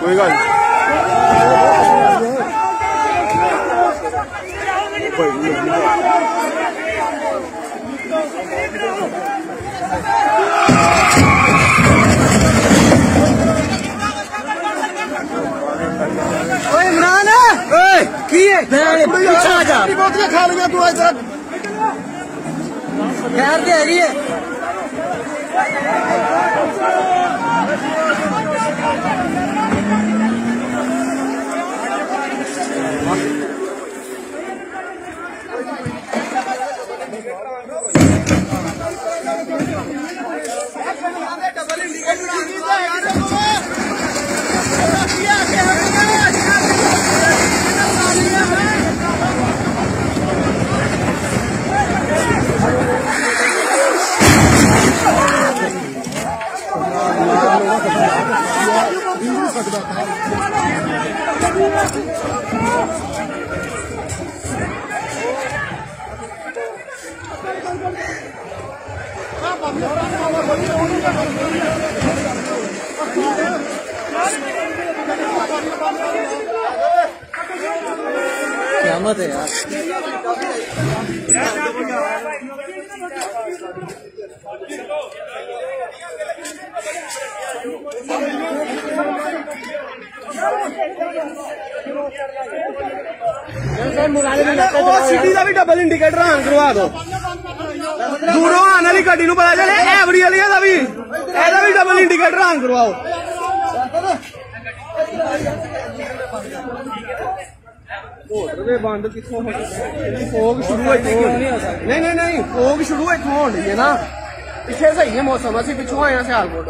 कोई गल पीछे खा लिया तू इधर खैर तो हैगी है। 山でや。ਸਿਟੀ ਦਾ ਵੀ ਡਬਲ ਇੰਡੀਕੇਟਰ ਆਨ ਕਰਵਾ ਦਿਓ ਦੂਰੋਂ ਆਉਣ ਵਾਲੀ ਗੱਡੀ ਨੂੰ ਪਤਾ ਚੱਲੇ ਐਵਰੀ ਵਾਲੀਆਂ ਦਾ ਵੀ ਇਹਦਾ ਵੀ ਡਬਲ ਇੰਡੀਕੇਟਰ ਆਨ ਕਰਵਾਓ ਮੋਟਰਵੇ ਬੰਦ ਕਿੱਥੋਂ ਹੋ ਫੋਗ ਸ਼ੁਰੂ ਇੱਥੇ ਨਹੀਂ ਨਹੀਂ ਨਹੀਂ ਫੋਗ ਸ਼ੁਰੂ ਇੱਥੋਂ ਹੋਣ ਡਈ ਹੈ ਨਾ ਪਿੱਛੇ ਸਹੀ ਹੈ ਮੌਸਮ ਅਸੀਂ ਪਿੱਛੋਂ ਆਏ ਹਾਂ ਸਿਆਲਕੋਟ